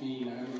嗯。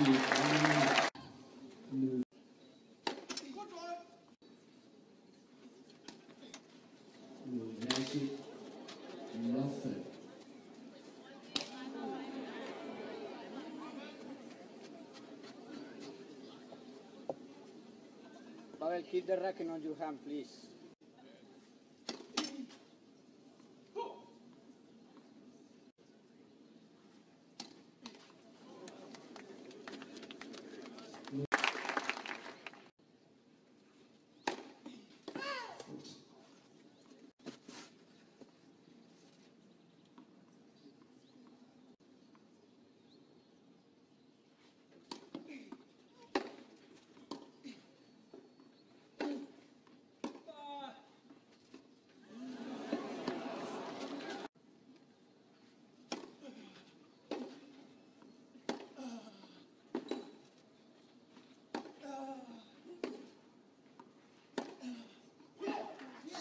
I'll keep the racket on your hand, please.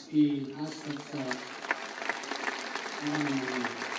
he asked himself, um,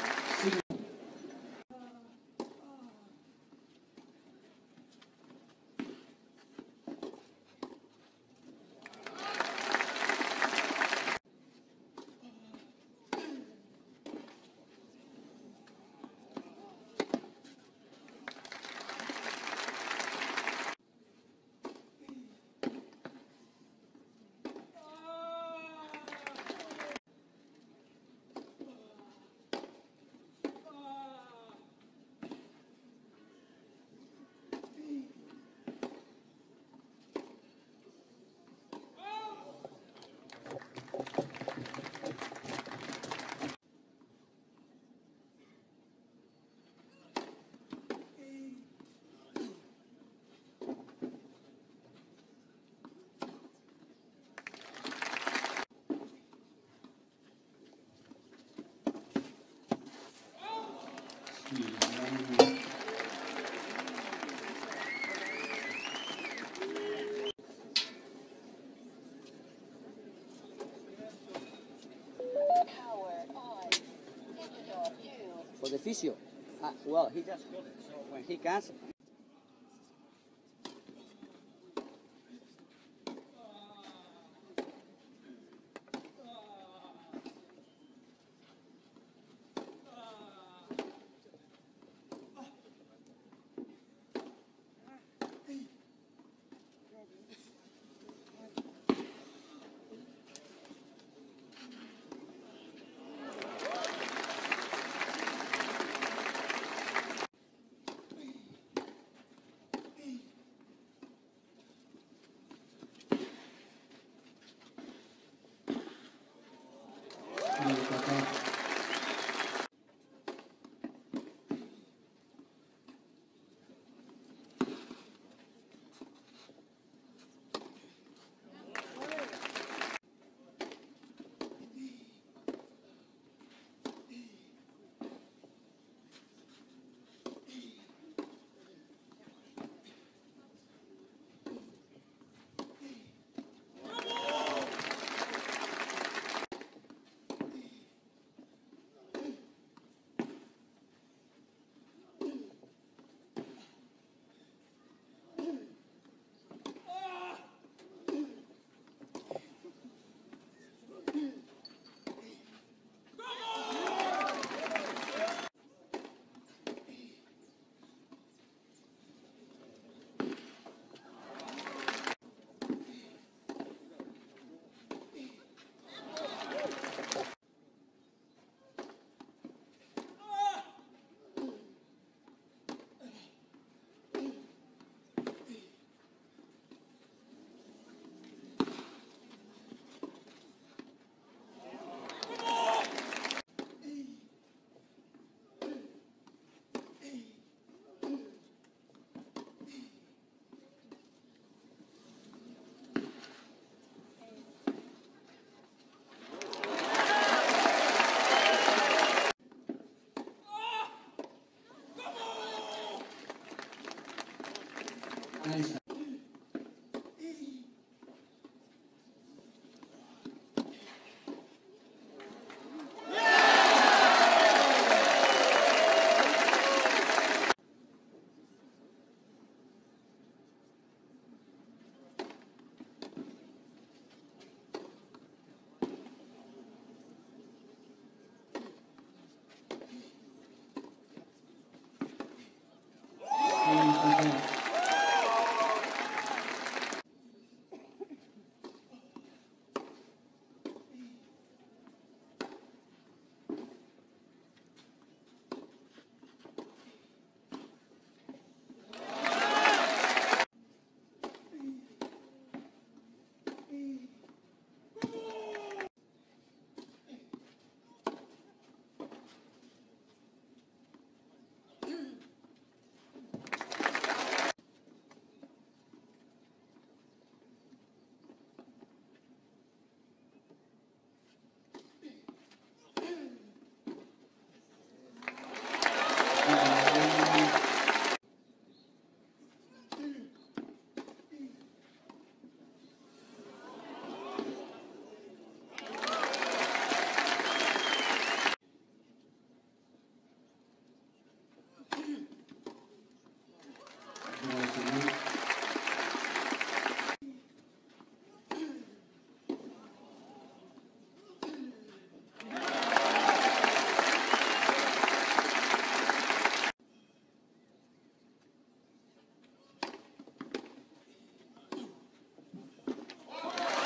for ah, well, he just Thanks,